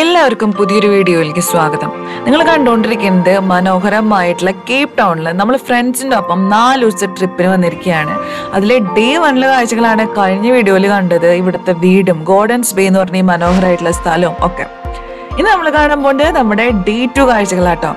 എല്ലാവർക്കും പുതിയൊരു വീഡിയോയിലേക്ക് സ്വാഗതം. നിങ്ങൾ കണ്ടുകൊണ്ടിരിക്കുന്നത് മനോഹരമായിട്ടുള്ള കേപ്പ് ടൗണിൽ നമ്മൾ ഫ്രണ്ട്സിന്റെ ഒപ്പം നാല് ദിവസത്തെ ട്രിപ്പിന് വന്നിരിക്കുകയാണ്. അതിലെ ഡേ വണ്ണിലെ കാഴ്ചകളാണ് കഴിഞ്ഞ വീഡിയോയിൽ കണ്ടത്. ഇവിടുത്തെ വീടും ഗോഡൻസ് ബേ എന്ന് പറഞ്ഞ ഈ മനോഹരമായിട്ടുള്ള സ്ഥലവും ഒക്കെ. ഇന്ന് നമ്മൾ പോകുന്നത് നമ്മുടെ ഡേ ടു കാഴ്ചകളാട്ടോ.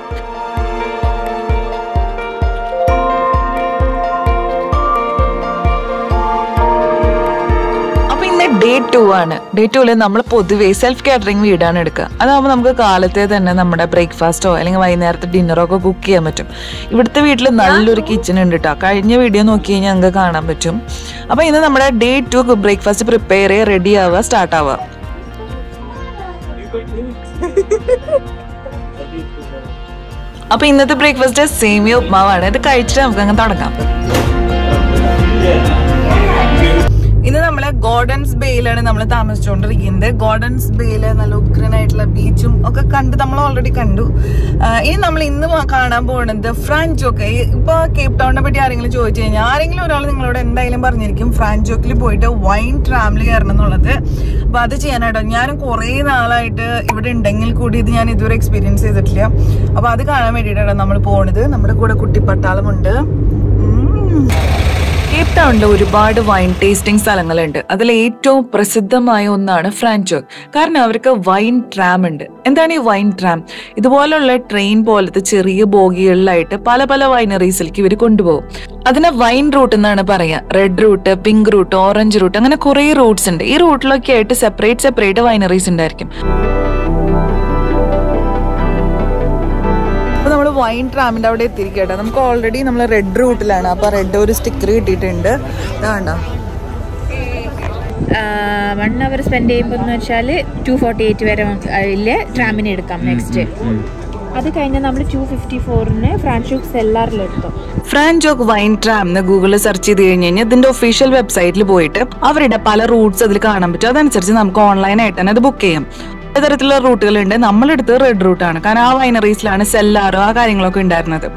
ഡേ ടു ആണ്. ഡേ ടുവിൽ നമ്മൾ പൊതുവേ സെൽഫ് കാറ്ററിംഗ് വീടാണ് എടുക്കുക അതാകുമ്പോൾ നമുക്ക് കാലത്തെ തന്നെ നമ്മുടെ ബ്രേക്ക്ഫാസ്റ്റോ അല്ലെങ്കിൽ വൈകുന്നേരത്തെ ഡിന്നറോ ഒക്കെ കുക്ക് ചെയ്യാൻ പറ്റും. ഇവിടുത്തെ വീട്ടിൽ നല്ലൊരു കിച്ചൺ ഉണ്ട് കേട്ടോ കഴിഞ്ഞ വീഡിയോ നോക്കി കഴിഞ്ഞാൽ ഞങ്ങൾക്ക് കാണാൻ പറ്റും. അപ്പോൾ ഇന്ന് നമ്മുടെ ഡേ ടു ബ്രേക്ക്ഫാസ്റ്റ് പ്രിപ്പയർ ചെയ്യുക റെഡി ആവുക സ്റ്റാർട്ട് ആവുക അപ്പൊ ഇന്നത്തെ ബ്രേക്ക്ഫാസ്റ്റ് സേമിയ ഉപ്മാവാണ് ഇത് കഴിച്ചിട്ട് നമുക്ക് അങ്ങ് തുടങ്ങാം. ഇന്ന് നമ്മൾ ഗോർഡൻസ് ബേയിലാണ് നമ്മൾ താമസിച്ചുകൊണ്ടിരിക്കുന്നത് ഗോർഡൻസ് ബേയിൽ നല്ല ഉഗ്രനായിട്ടുള്ള ബീച്ചും ഒക്കെ കണ്ട് നമ്മൾ ഓൾറെഡി കണ്ടു. ഇനി നമ്മൾ ഇന്ന് കാണാൻ പോകുന്നത് ഫ്രാൻചോക്ക് ഇപ്പൊ കേപ്പ് ടൗണിനെ പറ്റി ആരെങ്കിലും ചോദിച്ചു കഴിഞ്ഞാൽ ആരെങ്കിലും ഒരാൾ നിങ്ങളോട് എന്തായാലും പറഞ്ഞിരിക്കും ഫ്രാൻചോക്കിൽ പോയിട്ട് വൈൻ ട്രാവൽ കയറണം എന്നുള്ളത്. അപ്പൊ അത് ചെയ്യാനായിട്ടോ? ഞാനും കുറേ നാളായിട്ട് ഇവിടെ ഉണ്ടെങ്കിൽ കൂടി ഇത് ഞാൻ ഇതുവരെ എക്സ്പീരിയൻസ് ചെയ്തിട്ടില്ല. അപ്പൊ അത് കാണാൻ വേണ്ടിയിട്ടാണ് നമ്മൾ പോണത്. നമ്മുടെ കൂടെ കുട്ടിപ്പട്ടാളമുണ്ട്. കേപ്പ് ടൗണിൽ ഒരുപാട് വൈൻ ടേസ്റ്റിംഗ് സ്ഥലങ്ങളുണ്ട്. അതിൽ ഏറ്റവും പ്രസിദ്ധമായ ഒന്നാണ് ഫ്രാൻചോക്ക് കാരണം അവർക്ക് വൈൻ ട്രാം ഉണ്ട്. എന്താണ് ഈ വൈൻ ട്രാം ഇതുപോലുള്ള ട്രെയിൻ പോലത്തെ ചെറിയ ബോഗികളിലായിട്ട് പല പല വൈനറീസിലേക്ക് ഇവർ കൊണ്ടുപോകും. അതിനെ വൈൻ റൂട്ട് എന്നാണ് പറയുക. Red route pink route orange route അങ്ങനെ കുറേ റൂട്ട്സ് ഉണ്ട്. ഈ റൂട്ടിലൊക്കെ ആയിട്ട് സെപ്പറേറ്റ് സെപ്പറേറ്റ് വൈനറീസ് ഉണ്ടായിരിക്കും. വൈൻ ട്രാമിന്റെ അവിടെ എത്തിയിരിക്കട്ടെ നമുക്ക് ഓൾറെഡി നമ്മൾ റെഡ് റൂട്ടിലാണ് അപ്പോൾ റെഡ് ഒരു സ്റ്റിക്കർ കിട്ടിയിട്ടുണ്ട്. ഇതാണ്ടോ വൺ അവർ സ്പെൻഡ് ചെയ്യുമ്പോൾ എന്ന് വെച്ചാൽ ടു ഫോർട്ടി എയ്റ്റ് വരെ അതിലെ ട്രാമിന് എടുക്കാം നെക്സ്റ്റ് അത് കഴിഞ്ഞാൽ നമ്മൾ ടു ഫിഫ്റ്റി ഫോറിന് ഫ്രാൻഷോക്ക് സെല്ലാറിലെടുത്തു ഫ്രാൻജോക്ക് വൈൻ ട്രാം എന്ന് ഗൂഗിളിൽ സെർച്ച് ചെയ്ത് കഴിഞ്ഞ് കഴിഞ്ഞാൽ ഇതിന്റെ ഒഫീഷ്യൽ വെബ്സൈറ്റിൽ പോയിട്ട് അവരുടെ പല റൂട്ട്സ് അതിൽ കാണാൻ പറ്റും. അതനുസരിച്ച് നമുക്ക് ഓൺലൈനായിട്ട് തന്നെ അത് ബുക്ക് ചെയ്യാം. പലതരത്തിലുള്ള റൂട്ടുകളുണ്ട്. നമ്മളെടുത്ത് റെഡ് റൂട്ടാണ് കാരണം ആ വൈനറീസിലാണ് സെല്ലാറോ ആ കാര്യങ്ങളൊക്കെ ഉണ്ടായിരുന്നത്.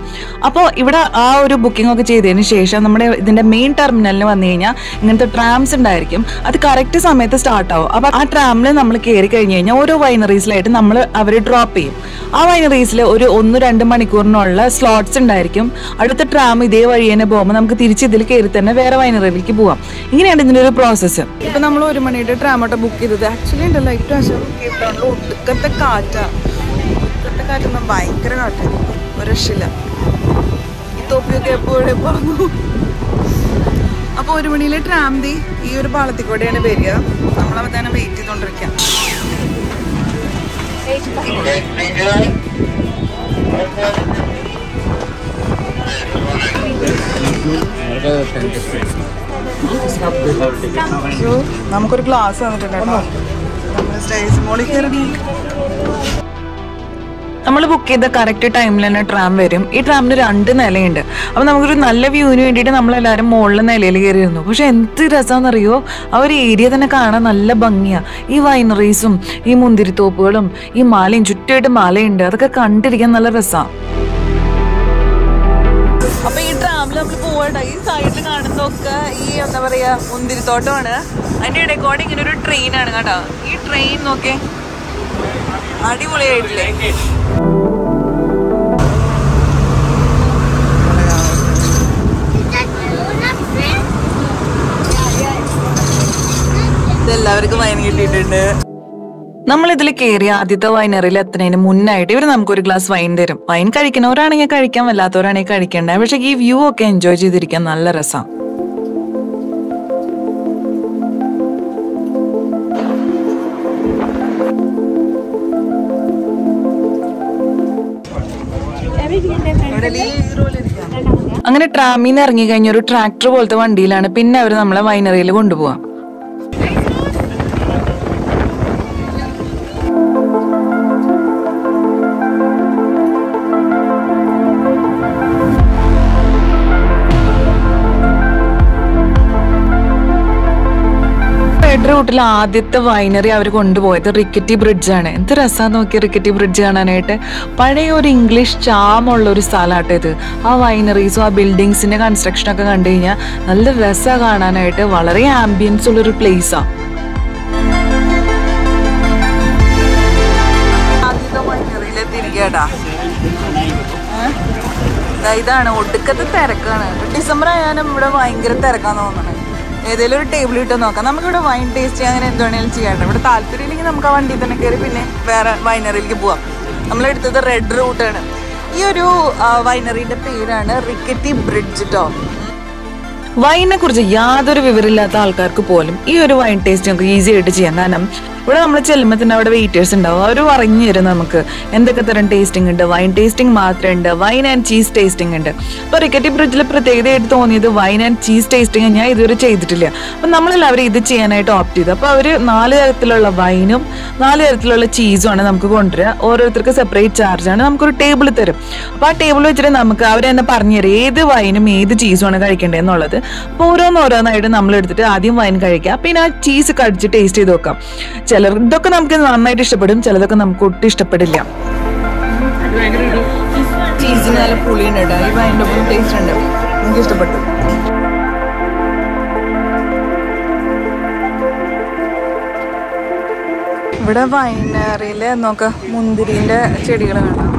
അപ്പോൾ ഇവിടെ ആ ഒരു ബുക്കിംഗ് ഒക്കെ ചെയ്തതിന് ശേഷം നമ്മുടെ ഇതിന്റെ മെയിൻ ടെർമിനലിന് വന്നു കഴിഞ്ഞാൽ ഇങ്ങനത്തെ ട്രാംസ് ഉണ്ടായിരിക്കും. അത് കറക്റ്റ് സമയത്ത് സ്റ്റാർട്ട് ആവും. അപ്പോൾ ആ ട്രാമിൽ നമ്മൾ കയറി കഴിഞ്ഞ് കഴിഞ്ഞാൽ ഓരോ വൈനറീസിലായിട്ട് നമ്മൾ അവർ ഡ്രോപ്പ് ചെയ്യും. ആ വൈനറീസിൽ ഒരു ഒന്ന് രണ്ട് മണിക്കൂറിനുള്ള സ്ലോട്ട്സ് ഉണ്ടായിരിക്കും. അടുത്ത ട്രാം ഇതേ വഴി തന്നെ പോകുമ്പോൾ നമുക്ക് തിരിച്ച് ഇതിൽ കയറി തന്നെ വേറെ വൈനറിയിലേക്ക് പോവാം. ഇങ്ങനെയാണ് ഇതിന്റെ ഒരു പ്രോസസ്സ് ഇപ്പം നമ്മൾ ഒരു മണിയുടെ ട്രാമോട്ടെ ബുക്ക് ചെയ്തത്. ആക്ച്വലി ഉണ്ടല്ലോ ഇപ്രാവശ്യം ടൗണിൽ ഒടുക്കത്തെ കാറ്റാ. ഒടുക്കത്തെ കാറ്റൊന്നും ഭയങ്കര കാറ്റായിരുന്നു ഒരു രക്ഷയില്ല. ഈ തൊപ്പിയൊക്കെ എപ്പോഴും പറഞ്ഞു അപ്പൊ ഒരു മണിയിലെ ട്രാം ദി ഈ ഒരു പാളത്തിൽ കൂടെയാണ് വരിക. നമ്മളവിടെ തന്നെ വെയിറ്റ് ചെയ്തോണ്ടിരിക്കാം. നമുക്കൊരു ഗ്ലാസ് തന്നിട്ടുണ്ട് കേട്ടോ. നമ്മൾ ബുക്ക് ചെയ്ത കറക്റ്റ് ടൈമിൽ തന്നെ ട്രാം വരും. ഈ ട്രാമിന് രണ്ട് നിലയുണ്ട്. അപ്പൊ നമുക്കൊരു നല്ല വ്യൂവിന് വേണ്ടിയിട്ട് നമ്മളെല്ലാവരും മുകളിലെ നിലയിൽ കയറിയിരുന്നു. പക്ഷെ എന്ത് രസമാണെന്നറിയോ ആ ഒരു ഏരിയ തന്നെ കാണാൻ നല്ല ഭംഗിയാ. ഈ വൈനറീസും ഈ മുന്തിരിത്തോപ്പുകളും ഈ മാലയും ചുറ്റുമായിട്ട് മാലയുണ്ട്. അതൊക്കെ കണ്ടിരിക്കാൻ നല്ല രസമാണ് അപ്പൊ ഈ ട്രാമിൽ നമ്മൾ പോകണ്ട ഈ സൈഡിൽ കാണുന്നതൊക്കെ ഈ എന്താ പറയാ മുന്തിരിത്തോട്ടമാണ്. അതിന്റെ കൂടെ ഇങ്ങനെ ഒരു ട്രെയിനാണ് കേട്ടോ. ഈ ട്രെയിൻ നോക്കേ. അടിപൊളിയായിട്ടില്ലേ? എല്ലാവർക്കും നമ്മൾ ഇതിൽ കയറിയ ആദ്യത്തെ വൈനറിയിൽ എത്തുന്നതിന് മുന്നായിട്ട് ഇവർ നമുക്ക് ഒരു ഗ്ലാസ് വൈൻ തരും. വൈൻ കഴിക്കുന്നവരാണെങ്കിൽ കഴിക്കാം വല്ലാത്തവരാണെങ്കിൽ കഴിക്കണ്ട. പക്ഷെ ഈ വ്യൂ ഒക്കെ എൻജോയ് ചെയ്തിരിക്കാൻ നല്ല രസം. അങ്ങനെ ട്രാമിന്ന് ഇറങ്ങി കഴിഞ്ഞ ഒരു ട്രാക്ടർ പോലത്തെ വണ്ടിയിലാണ് പിന്നെ അവർ നമ്മളെ വൈനറിയിൽ കൊണ്ടുപോവാ. അവരുടെ റൂട്ടിൽ ആദ്യത്തെ വൈനറി അവർ കൊണ്ടുപോയത് റിക്കറ്റി ബ്രിഡ്ജ് ആണ്. എന്ത് രസമാണ് നോക്കി റിക്കറ്റി ബ്രിഡ്ജ് കാണാനായിട്ട്. പഴയ ഒരു ഇംഗ്ലീഷ് ചാമുള്ള ഒരു സ്ഥലമാണ് ഇത്. ആ വൈനറീസും ആ ബിൽഡിങ്സിന്റെ കൺസ്ട്രക്ഷനൊക്കെ കണ്ടു കഴിഞ്ഞാൽ നല്ല രസമാണ് കാണാനായിട്ട്. വളരെ ആംബിയൻസ് ഉള്ളൊരു പ്ലേസാണ് തിരികെടാ ഇതാണ്. ഒടുക്കത്തെ തിരക്കാണ്. ഡിസംബർ ആയാലും ഇവിടെ ഭയങ്കര തിരക്കാന്ന് തോന്നണേ ഏതെങ്കിലും ഒരു ടേബിൾ ഇട്ട് നോക്കാം. നമുക്കിവിടെ വൈൻ ടേസ്റ്റ് അങ്ങനെ എന്ത് വേണേലും ചെയ്യാണ്ട് ഇവിടെ താല്പര്യം ഇല്ലെങ്കിൽ നമുക്ക് ആ വണ്ടിയിൽ തന്നെ കയറി പിന്നെ വേറെ വൈനറിയിലേക്ക് പോവാം. നമ്മളെടുത്തത് റെഡ് റൂട്ടാണ് ഈ ഒരു വൈനറിയുടെ പേരാണ് റിക്കറ്റി ബ്രിഡ്ജ് ടോ വൈനെ കുറിച്ച് യാതൊരു വിവരമില്ലാത്ത ആൾക്കാർക്ക് പോലും ഈ ഒരു വൈൻ ടേസ്റ്റ് നമുക്ക് ഈസി ആയിട്ട് ചെയ്യാം. കാരണം ഇവിടെ നമ്മൾ ചെല്ലുമ്പോൾ തന്നെ അവിടെ വെയിറ്റേഴ്സ് ഉണ്ടാവും. അവർ പറഞ്ഞു തരും നമുക്ക് എന്തൊക്കെ തരം ടേസ്റ്റിംഗ് ഉണ്ട്. വൈൻ ടേസ്റ്റിംഗ് മാത്രമേ ഉണ്ട് വൈൻ ആൻഡ് ചീസ് ടേസ്റ്റിംഗ് ഉണ്ട് അപ്പോൾ റിക്കറ്റി ബ്രിഡ്ജിൽ പ്രത്യേകതയായിട്ട് തോന്നിയത് വൈൻ ആൻഡ് ചീസ് ടേസ്റ്റിംഗ് ഞാൻ ഇതുവരെ ചെയ്തിട്ടില്ല. അപ്പം നമ്മളെല്ലാവരും ഇത് ചെയ്യാനായിട്ട് ഓപ്റ്റ് ചെയ്തു. അപ്പോൾ അവർ നാല് തരത്തിലുള്ള വൈനും നാല് തരത്തിലുള്ള ചീസും ആണ് നമുക്ക് കൊണ്ടുവരിക. ഓരോരുത്തർക്ക് സെപ്പറേറ്റ് ചാർജാണ് നമുക്കൊരു ടേബിൾ തരും. അപ്പോൾ ആ ടേബിൾ വെച്ചിട്ട് നമുക്ക് അവർ തന്നെ പറഞ്ഞു തരും. ഏത് വൈനും ഏത് ചീസുമാണ് കഴിക്കേണ്ടത് എന്നുള്ളത്. അപ്പോൾ ഓരോന്നോരോന്നായിട്ട് നമ്മൾ എടുത്തിട്ട് ആദ്യം വൈൻ കഴിക്കുക പിന്നെ ആ ചീസ് കടിച്ച് ടേസ്റ്റ് ചെയ്ത് നോക്കാം. ചിലർ ഇതൊക്കെ നമുക്ക് നന്നായിട്ട് ഇഷ്ടപ്പെടും ചിലതൊക്കെ നമുക്ക് ഒട്ടും ഇഷ്ടപ്പെടില്ല. ടേസ്റ്റ് ഉണ്ട് ഇവിടെ വൈനറിയിൽ നോക്ക മുന്തിരിന്റെ ചെടികൾ കാണാം.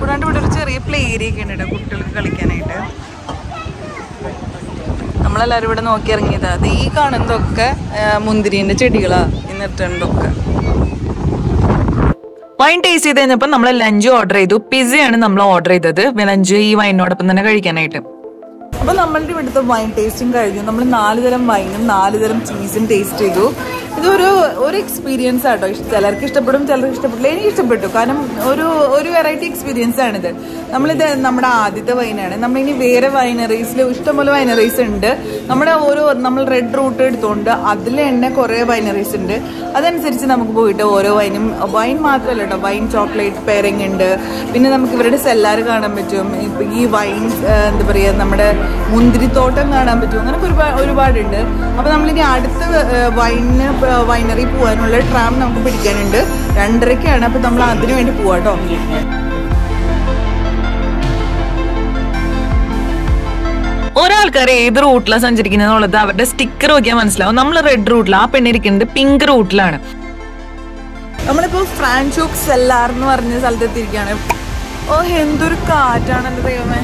കൂടാണ്ട് ഇവിടെ ഒരു ചെറിയ പ്ലേ ഏരിയ ഒക്കെ ഉണ്ട് കേട്ടോ കുട്ടികൾക്ക് കളിക്കാനായിട്ട്? നമ്മളെല്ലാവരും ഇവിടെ നോക്കി ഇറങ്ങിയത്. അത് ഈ കാണുന്നതൊക്കെ ആ, മുന്തിരിന്റെ ചെടികളാ. ഇന്നിട്ടുണ്ടൊക്കെ വൈൻ ടേസ്റ്റ് ചെയ്ത് കഴിഞ്ഞപ്പോൾ നമ്മൾ ലഞ്ച് ഓർഡർ ചെയ്തു. പിസ്സയാണ് നമ്മൾ ഓർഡർ ചെയ്തത്. ലഞ്ച് ഈ വൈനോടൊപ്പം തന്നെ കഴിക്കാനായിട്ട്. അപ്പൊ നമ്മളുടെ ഇവിടുത്തെ വൈൻ ടേസ്റ്റിംഗ് കഴിഞ്ഞു. നമ്മൾ നാല് തരം വൈനും നാല് തരം ചീസും ടേസ്റ്റ് ചെയ്തു. ഇതൊരു ഒരു എക്സ്പീരിയൻസ് ആട്ടോ. ചിലർക്ക് ഇഷ്ടപ്പെടും ചിലർക്ക് ഇഷ്ടപ്പെട്ടില്ല എനിക്ക് ഇഷ്ടപ്പെട്ടു. കാരണം ഒരു ഒരു വെറൈറ്റി എക്സ്പീരിയൻസ് ആണിത്. നമ്മളിത് നമ്മുടെ ആദ്യത്തെ വൈനാണ് നമ്മളിനി വേറെ വൈനറീസിൽ ഇഷ്ടംപോലെ വൈനറീസ് ഉണ്ട്. നമ്മുടെ ഓരോ നമ്മൾ റെഡ് റൂട്ട് എടുത്തുകൊണ്ട് അതിൽ തന്നെ കുറേ വൈനറീസ് ഉണ്ട്. അതനുസരിച്ച് നമുക്ക് പോയിട്ട് ഓരോ വൈനും വൈൻ മാത്രമല്ല കേട്ടോ വൈൻ ചോക്ലേറ്റ് പെയറിംഗ് ഉണ്ട് പിന്നെ നമുക്ക് ഇവരുടെ സെല്ലാർ കാണാൻ പറ്റും. ഈ വൈൻ എന്താ പറയുക നമ്മുടെ മുന്തിരിത്തോട്ടം കാണാൻ പറ്റും അങ്ങനെ ഒരുപാട് ഒരുപാടുണ്ട്. അപ്പോൾ നമ്മളിനി അടുത്ത വൈന് വൈനറി പോകാനുള്ള ട്രാം നമുക്ക് പിടിക്കാനുണ്ട്. രണ്ടരക്കാണ്. അപ്പോൾ നമ്മൾ അതിനു വേണ്ടി പോവാട്ടോ ഒരാൾക്കാർ ഏത് റൂട്ടിലാണ് സഞ്ചരിക്കുന്നത് എന്നുള്ളത് അവരുടെ സ്റ്റിക്കർ നോക്കിയാൽ മനസ്സിലാവും. നമ്മൾ റെഡ് റൂട്ടിലാണ് ആ പെണ്ണിരിക്കുന്നത് പിങ്ക് റൂട്ടിലാണ് നമ്മളിപ്പോ ഫ്രാൻചോക്ക് സെല്ലാർ എന്ന് പറഞ്ഞ സ്ഥലത്ത് എത്തിയിരിക്കുകയാണ്. ഓ എന്തൊരു കാറ്റാണ് എന്റെ ദൈവമേ.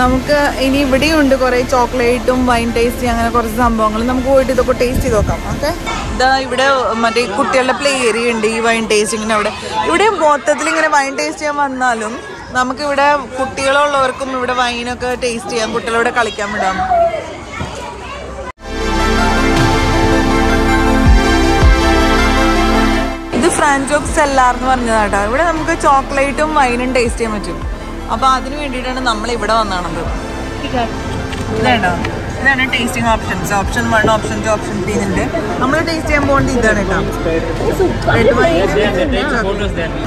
നമുക്ക് ഇനി ഇവിടെയും ഉണ്ട് കുറെ ചോക്ലേറ്റും വൈൻ ടേസ്റ്റി അങ്ങനെ കുറച്ച് സംഭവങ്ങൾ. നമുക്ക് പോയിട്ട് ഇതൊക്കെ ടേസ്റ്റ് ചെയ്ത് നോക്കാം ഓക്കെ ഇതാ ഇവിടെ മറ്റേ കുട്ടികളുടെ പ്ലേ ഏരിയ ഉണ്ട് ഈ വൈൻ ടേസ്റ്റിങ്ങിന് അവിടെ. ഇവിടെ മൊത്തത്തിൽ ഇങ്ങനെ വൈൻ ടേസ്റ്റ് ചെയ്യാൻ വന്നാലും നമുക്കിവിടെ കുട്ടികളുള്ളവർക്കും ഇവിടെ വൈനൊക്കെ ടേസ്റ്റ് ചെയ്യാം. കുട്ടികളോട് കളിക്കാൻ വിടാം. ഇത് ഫ്രാൻചോക്ക് എല്ലാർന്ന് പറഞ്ഞതാട്ടോ. ഇവിടെ നമുക്ക് ചോക്ലേറ്റും വൈനും ടേസ്റ്റ് ചെയ്യാൻ പറ്റും. അപ്പൊ അതിന് വേണ്ടിയിട്ടാണ് നമ്മൾ ഇവിടെ വന്നാണത് ഇതാണോ. ഇതാണ് tasting options option one option two option three ഉണ്ട് നമ്മൾ ടേസ്റ്റ് ചെയ്യാൻ പോകുന്നത് ഇതാണ് കേട്ടോ.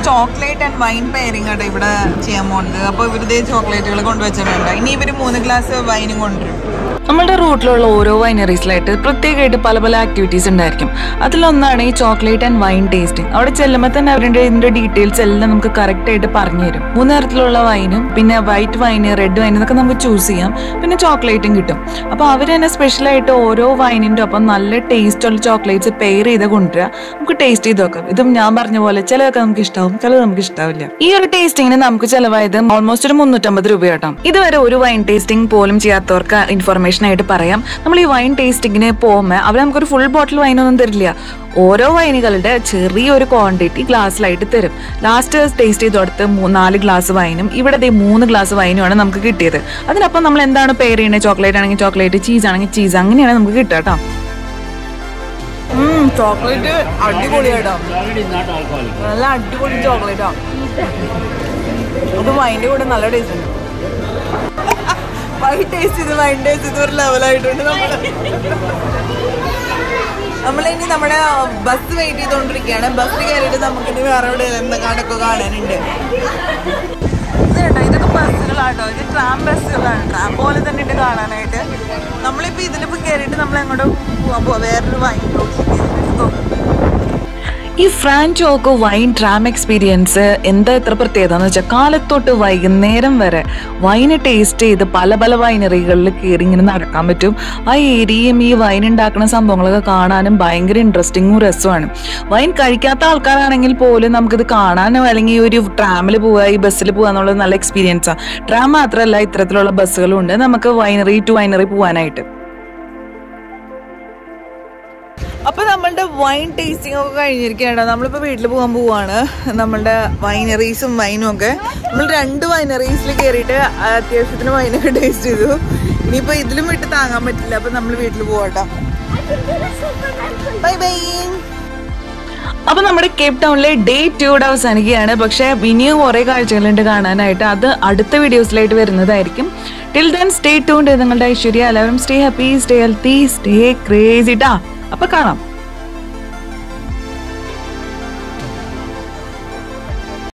ചോക്ലേറ്റ് ആൻഡ് വൈൻ പെയറിംഗ് ആട്ടോ ഇവിടെ ചെയ്യാൻ പോകുന്നത് അപ്പോൾ ഇവരുടെ ചോക്ലേറ്റുകൾ കൊണ്ടുവച്ചിട്ടുണ്ട് ഇനി ഇവർ മൂന്ന് ഗ്ലാസ് വൈനും കൊണ്ടുവരും. നമ്മുടെ റൂട്ടിലുള്ള ഓരോ വൈനറീസിലായിട്ട് പ്രത്യേകമായിട്ട് പല പല ആക്ടിവിറ്റീസ് ഉണ്ടായിരിക്കും. അതിലൊന്നാണ് ഈ ചോക്ലേറ്റ് ആൻഡ് വൈൻ ടേസ്റ്റിംഗ് അവിടെ ചെല്ലുമ്പോൾ തന്നെ അവരുടെ ഇതിന്റെ ഡീറ്റെയിൽസ് എല്ലാം നമുക്ക് കറക്റ്റ് ആയിട്ട് പറഞ്ഞു തരും. മൂന്ന് തരത്തിലുള്ള വൈനും പിന്നെ വൈറ്റ് വൈന് റെഡ് വൈൻ ഇതൊക്കെ നമുക്ക് ചൂസ് ചെയ്യാം. പിന്നെ ചോക്ലേറ്റും കിട്ടും. അപ്പോൾ അവർ തന്നെ സ്പെഷ്യലായിട്ട് ഓരോ വൈനിന്റെ ഒപ്പം നല്ല ടേസ്റ്റ് ഉള്ള ചോക്ലേറ്റ്സ് പെയർ ചെയ്ത് കൊണ്ടുവരിക. നമുക്ക് ടേസ്റ്റ് ചെയ്ത് നോക്കാം. ഇതും ഞാൻ പറഞ്ഞ പോലെ ചിലതൊക്കെ നമുക്ക് ഇഷ്ടാവും ചിലത് നമുക്ക് ഇഷ്ടാവില്ല. ഈ ഒരു ടേസ്റ്റിംഗിന് നമുക്ക് ചിലവായത് ഓൾമോസ്റ്റ് ഒരു മുന്നൂറ്റമ്പത് രൂപ കേട്ടോ ഇതുവരെ ഒരു വൈൻ ടേസ്റ്റിംഗ് പോലും ചെയ്യാത്തവർക്ക് ഇൻഫർമേഷൻ ആയിട്ട് പറയാം. നമ്മൾ ഈ വൈൻ ടേസ്റ്റിങ്ങിന് പോകുമ്പോൾ അവർ നമുക്കൊരു ഫുൾ ബോട്ടിൽ വൈനൊന്നും തരില്ല. ഓരോ വൈനുകളുടെ ചെറിയൊരു ക്വാണ്ടിറ്റി ഗ്ലാസ്സിലായിട്ട് തരും. ലാസ്റ്റ് ടേസ്റ്റ് ചെയ്ത് കൊടുത്ത് മൂ- നാല് ഗ്ലാസ് വൈനും ഇവിടെ മൂന്ന് ഗ്ലാസ് വൈനുമാണ് നമുക്ക് കിട്ടിയത്. അതിനപ്പം നമ്മൾ എന്താണ് പെയർ ചെയ്യുന്നത് ചോക്ലേറ്റ് ആണെങ്കിൽ ചോക്ലേറ്റ് ചീസ് ആണെങ്കിൽ ചീസ് അങ്ങനെയാണ് നമുക്ക് കിട്ടുക കേട്ടോ ചോക്ലേറ്റ് അടിപൊളിയാട്ടോ നല്ല അടിപൊളി ചോക്ലേറ്റാ അത് വൈന്റെ കൂടെ നല്ല ടേസ്റ്റ് ഉണ്ട്. വൈൻ ടേസ്റ്റ് ചെയ്ത് വൈൻ ടേസ്റ്റ് ചെയ്ത് ഒരു ലെവലായിട്ടുണ്ട് നമ്മൾ നമ്മളിനി നമ്മുടെ ബസ് വെയിറ്റ് ചെയ്തുകൊണ്ടിരിക്കുകയാണ് ബസ് കയറിയിട്ട് നമുക്കിനി വേറെ എവിടെ എന്തെങ്കിലുമൊക്കെ കാണാനുണ്ട്. ഇതൊക്കെ ബസ്സുകളാട്ടോ. ഇത് ട്രാം ബസ്സുകളാണ് ട്രാം പോലെ തന്നെ ഉണ്ട് കാണാനായിട്ട്. നമ്മളിപ്പോ ഇതിലിപ്പോ കയറിയിട്ട് നമ്മൾ എങ്ങോട്ട് പോകാൻ പോവാ. വേറൊരു വൈൻ ഈ ഫ്രാൻചോക്ക് വൈൻ ട്രാം എക്സ്പീരിയൻസ് എന്താ ഇത്ര പ്രത്യേകത എന്ന് വെച്ചാൽ കാലത്തോട്ട് വൈകുന്നേരം വരെ വൈന് ടേസ്റ്റ് ചെയ്ത് പല പല വൈനറികളിൽ കയറി ഇങ്ങനെ നടക്കാൻ പറ്റും. ആ ഏരിയയും ഈ വൈൻ ഉണ്ടാക്കുന്ന സംഭവങ്ങളൊക്കെ കാണാനും ഭയങ്കര ഇൻട്രസ്റ്റിങ്ങും രസമാണ്. വൈൻ കഴിക്കാത്ത ആൾക്കാരാണെങ്കിൽ പോലും നമുക്കിത് കാണാനോ അല്ലെങ്കിൽ ഒരു ട്രാമിൽ പോവുക ഈ ബസ്സിൽ പോകുക എന്നുള്ളത് നല്ല എക്സ്പീരിയൻസാണ് ട്രാം മാത്രമല്ല ഇത്തരത്തിലുള്ള ബസ്സുകളും ഉണ്ട്. നമുക്ക് വൈനറി ടു വൈനറി പോകാനായിട്ട് വൈൻ ടേസ്റ്റിംഗ് ഒക്കെ കഴിഞ്ഞിരിക്കുകയാണ്. നമ്മളിപ്പോ വീട്ടിൽ പോകാൻ പോവാണ്. നമ്മളുടെ വൈനറീസും വൈനും ഒക്കെ. നമ്മൾ രണ്ട് വൈനറീസിൽ കയറിയിട്ട് അത്യാവശ്യത്തിന് വൈനൊക്കെ ടേസ്റ്റ് ചെയ്തു. ഇനിയിപ്പോ ഇതിലും വിട്ട് താങ്ങാൻ പറ്റില്ല. അപ്പൊ നമ്മൾ വീട്ടിൽ പോവാട്ടോ. ബൈ ബൈ അപ്പൊ നമ്മുടെ കേപ്പ് ടൗണിലെ ഡേ ടൂടെ അവസാനിക്കുകയാണ്. പക്ഷെ ഇനിയും കുറെ കാഴ്ചകളുണ്ട് കാണാനായിട്ട്. അത് അടുത്ത വീഡിയോസിലായിട്ട് വരുന്നതായിരിക്കും. ടിൽ ദെൻ സ്റ്റേ ടൂണ്ട് നിങ്ങളുടെ ഐശ്വര്യ. എല്ലാവരും stay happy stay healthy stay ക്രേസിട്ടാ അപ്പൊ കാണാം.